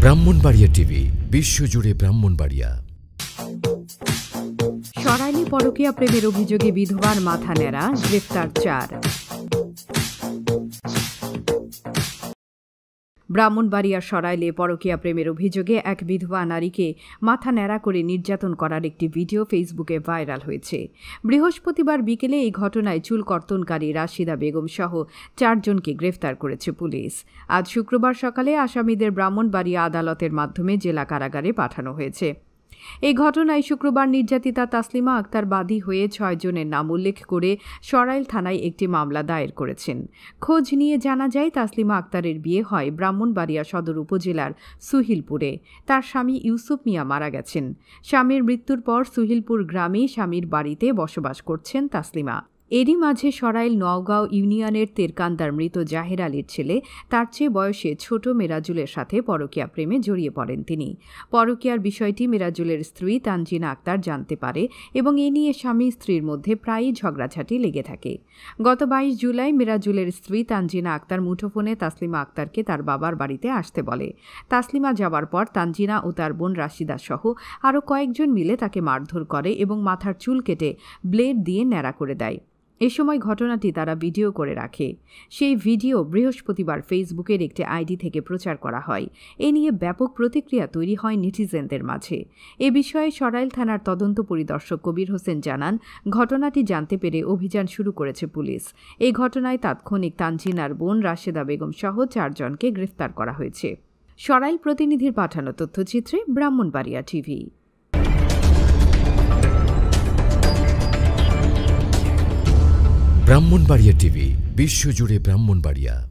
Brahmanbaria TV বিশ্বজুড়ে ব্রাহ্মণবাড়িয়া। সরাইলি পরকীয়া প্রেমের অভিযোগে বিধবার মাথা নেড়া গ্রেফতার চার। ব্রাহ্মণবাড়িয়া সরাইলে পরকীয়া প্রেমের অভিযোগে এক বিধবা নারীকে মাথা ন্যাড়া করে নির্যাতন করার একটি ভিডিও ফেসবুকে ভাইরাল হয়েছে। বৃহস্পতিবার বিকেলে এই ঘটনায় চুল কর্তনকারী রাশিদা বেগম সহ চারজনকে গ্রেফতার করেছে পুলিশ। আজ শুক্রবার সকালে আসামিদের ব্রাহ্মণবাড়িয়া আদালতের মাধ্যমে জেলা কারাগারে পাঠানো হয়েছে। এই ঘটনায় শুক্রবার নির্যাতিতা তাসলিমা আক্তার বাদী হয়ে ছয়জনের নাম উল্লেখ করে সরাইল থানায় একটি মামলা দায়ের করেছেন। খোঁজ নিয়ে জানা যায়, তাসলিমা আক্তারের বিয়ে হয় ব্রাহ্মণবাড়িয়া সদর উপজেলার সুহিলপুরে। তার স্বামী ইউসুফ মিয়া মারা গেছেন। স্বামীর মৃত্যুর পর সুহিলপুর গ্রামে স্বামীর বাড়িতে বসবাস করছেন তাসলিমা। এরই মাঝে সরাইল নওগাঁও ইউনিয়নের তেরকান্দার মৃত জাহের আলীর ছেলে, তার চেয়ে বয়সে ছোট মেরাজুলের সাথে পরকীয়া প্রেমে জড়িয়ে পড়েন তিনি। পরকীয়ার বিষয়টি মেরাজুলের স্ত্রী তানজিনা আক্তার জানতে পারে এবং এ নিয়ে স্বামী স্ত্রীর মধ্যে প্রায়ই ঝগড়াঝাটি লেগে থাকে। গত বাইশ জুলাই মেরাজুলের স্ত্রী তানজিনা আক্তার মুঠোফোনে তাসলিমা আক্তারকে তার বাবার বাড়িতে আসতে বলে। তাসলিমা যাওয়ার পর তানজিনা ও তার বোন রাশিদা সহ আরও কয়েকজন মিলে তাকে মারধর করে এবং মাথার চুল কেটে ব্লেড দিয়ে ন্যাড়া করে দেয়। এ সময় ঘটনাটি তারা ভিডিও করে রাখে। সেই ভিডিও বৃহস্পতিবার ফেসবুকের একটি আইডি থেকে প্রচার করা হয়। এ নিয়ে ব্যাপক প্রতিক্রিয়া তৈরি হয় নেটিজেনদের মাঝে। এ বিষয়ে সরাইল থানার তদন্ত পরিদর্শক কবির হোসেন জানান, ঘটনাটি জানতে পেরে অভিযান শুরু করেছে পুলিশ। এই ঘটনায় তাৎক্ষণিক তানজিনার বোন রাশেদা বেগম সহ চারজনকে গ্রেফতার করা হয়েছে। সরাইল প্রতিনিধির পাঠানো তথ্যচিত্রে ব্রাহ্মণবাড়িয়া টিভি। ব্রাহ্মণবাড়িয়া টিভি বিশ্বজুড়ে ব্রাহ্মণবাড়িয়া।